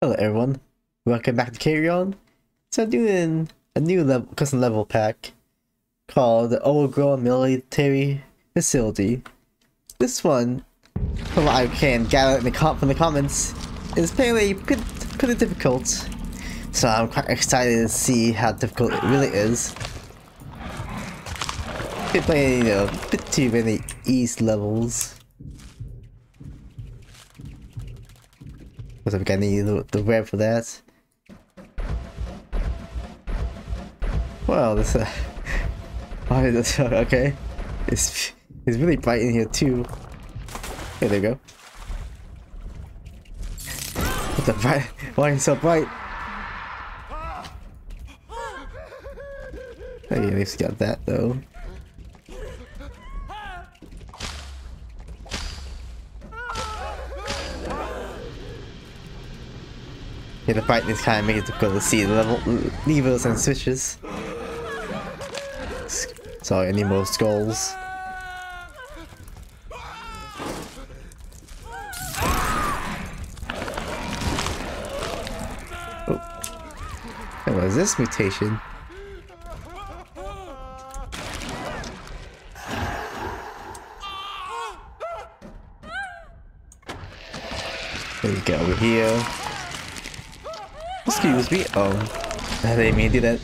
Hello everyone, welcome back to Carrion. So I'm doing a new level, custom level pack called the Overgrown Military Facility. This one, from what I can gather in the com from the comments, is apparently pretty, pretty difficult. So I'm quite excited to see how difficult it really is. Been playing, you know, a bit too many ease levels. Because I'm need the, the web for that. Well, this why is this okay? It's it's really bright in here too. Here they go. What the bright? Why is it so bright? Yeah, at least got that though. Yeah, the brightness kind of makes it difficult to see the level levers and switches. Sorry, need more skulls. Oh. What is this mutation? There we go, over here. Excuse me. Oh, mean to do that.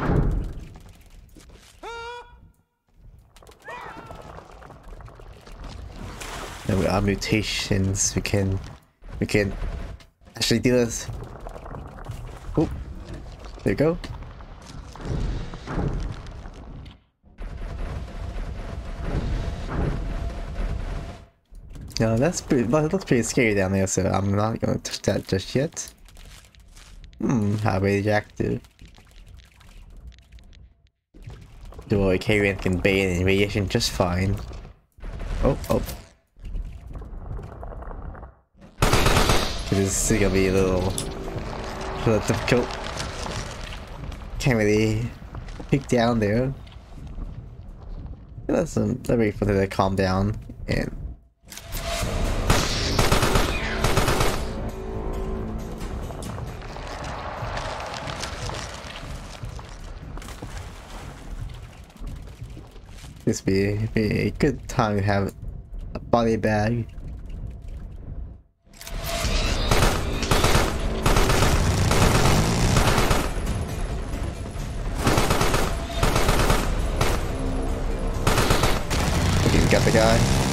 Now we are mutations. We can, we can actually do this. Oh, there you go. No, that's pretty. That looks pretty scary down there. So I'm not gonna touch that just yet. Hmm, how radioactive. The Carrion can bathe in radiation just fine. Oh, oh. This is gonna be a little, little difficult. Can't really peek down there. Let's, um, let me for them to calm down This be, be a good time to have a body bag. We got the guy.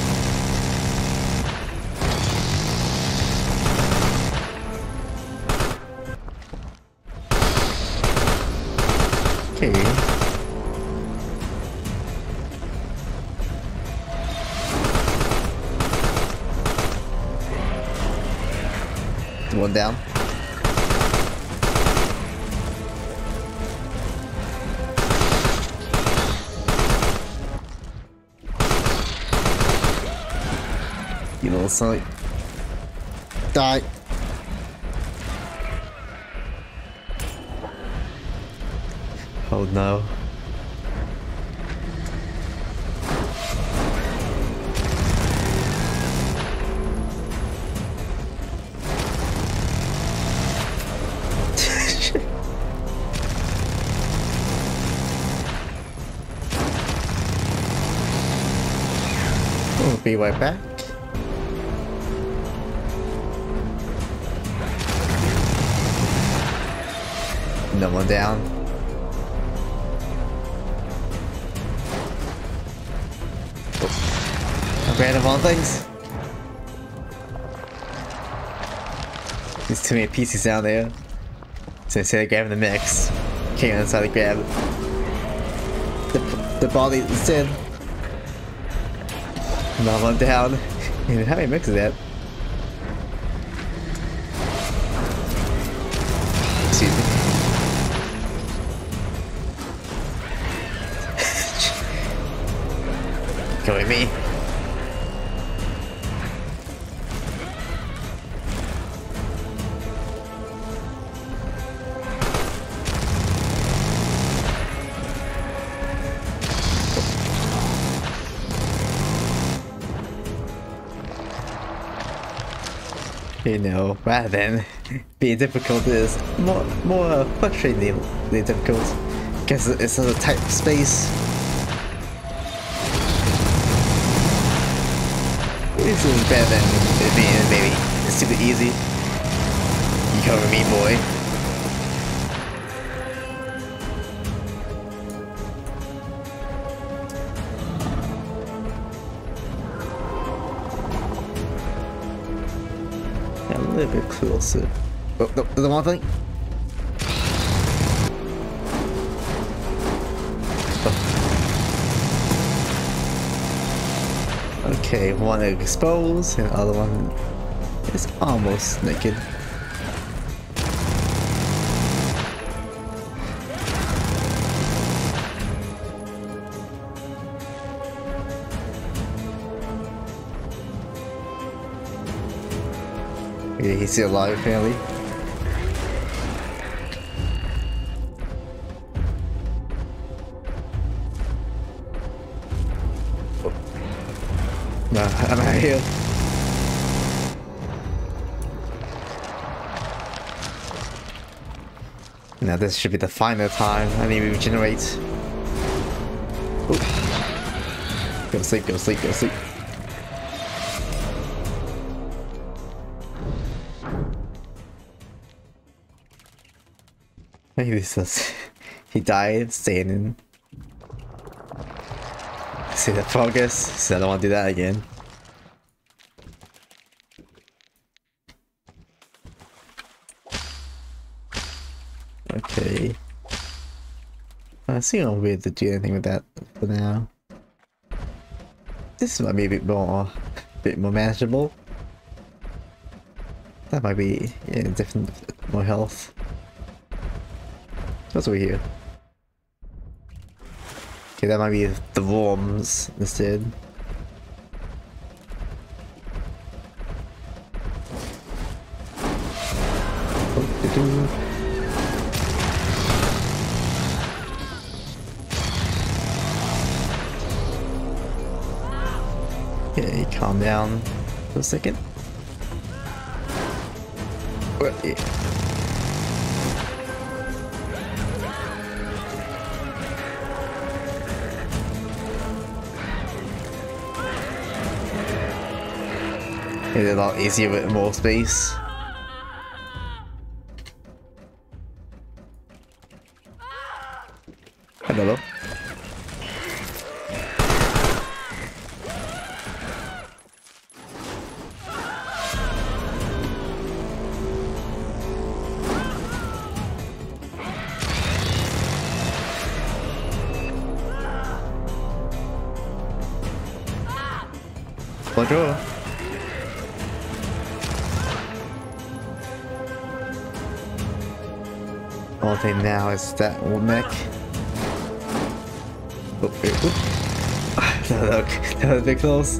You know, so die. Oh no. Be right back. No one down. Oh. Random on things. There's too many pieces down there. So instead of grabbing the mechs, can't inside to grab the, the body instead. Another one down. How many mixes that? With me. You know, rather than being difficult is more more frustratingly difficult because it's a tight space. This is better than it being maybe super easy. You cover me, boy. A little bit closer. Oh, no, the one thing. Okay, one exposed and the other one is almost naked. Yeah, he's still alive apparently. Here. Now this should be the final time I need to regenerate. Go to sleep, go to sleep, go to sleep. Maybe this is he died standing. See the progress? So I don't want to do that again. Okay. I see I'm weird to do anything with that for now. This might be a bit more, a bit more manageable. That might be yeah, different, more health. What's over here? Okay, that might be the worms instead. Oh, okay, calm down for a second. Yeah. It's a lot easier with more space. Bonjour. All thing now is that one mech. Oh, wait, look, that was a bit close.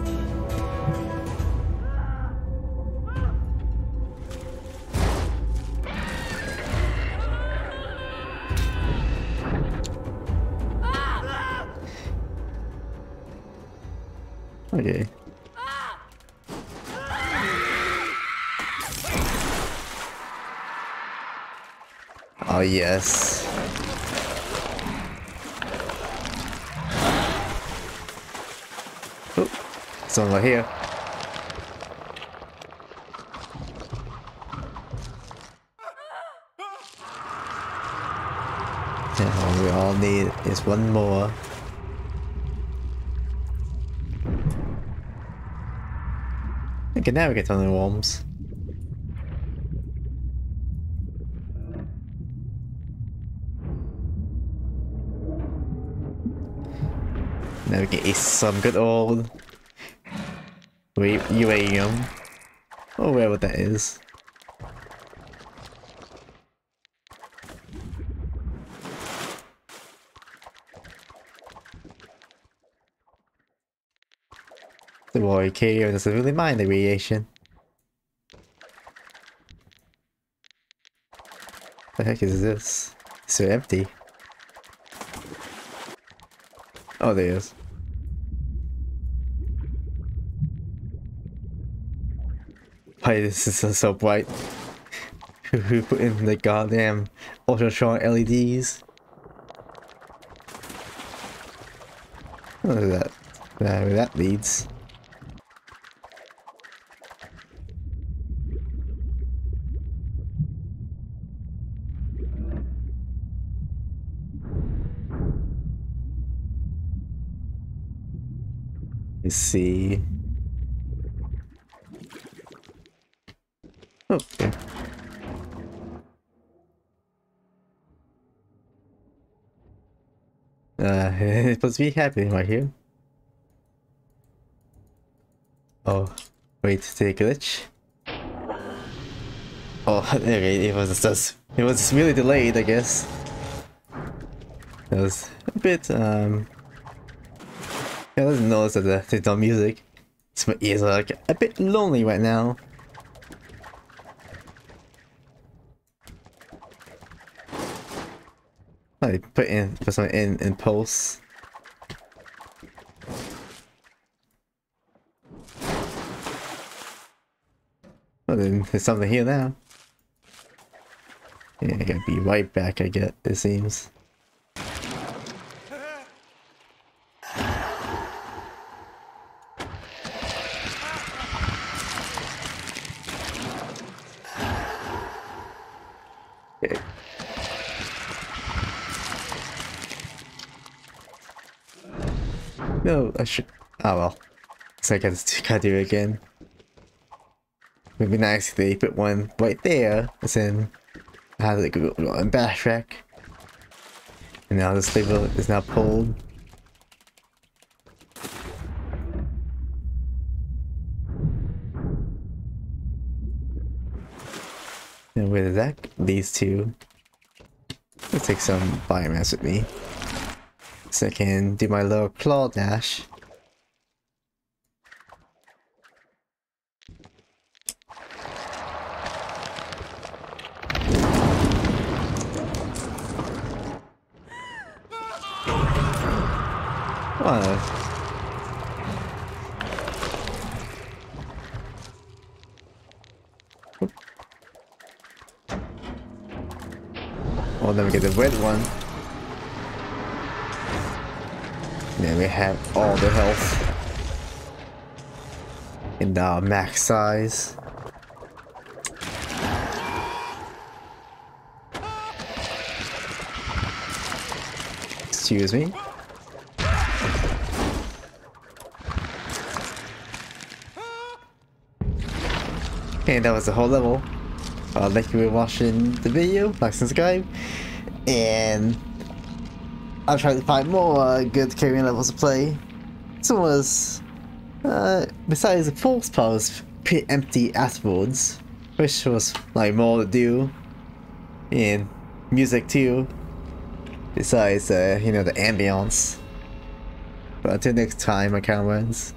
Yes. Oh, someone over here. Yeah, we all need is one more. Okay, now we get on the worms. Now we get some good old Wait, uranium. Oh, what that is. The warrior KO doesn't really mind the radiation. The heck is this? So empty. Oh, there is. Why this is so, bright? who put in the goddamn ultra strong LEDs. What is that? Uh, that leads. Let's see. Okay. Uh, it's supposed to be happening right here. Oh, wait, did a glitch? Oh, okay, it was just, it was really delayed, I guess. It was a bit, um... Yeah, I didn't notice that there's no music. So my ears are like a bit lonely right now. I put in put some in in pulse. Well then there's something here now. Yeah, I gotta be right back I get it seems. No, I should. Oh well. So I gotta, gotta do it again. It'd be nice if they put one right there, as in I have to go and backtrack. And now this lever is now pulled. And with that, these two. Let's take some biomass with me. So I can do my little claw dash. What? Then we get the red one. Then we have all the health. In the max size. Excuse me. And that was the whole level. Uh, thank you for watching the video, like subscribe, and I'll try to find more uh, good Carrion levels to play. This one was, uh, besides the force was pretty empty afterwards, which was like more to do, and music too, besides uh, you know the ambience. But until next time, my comments.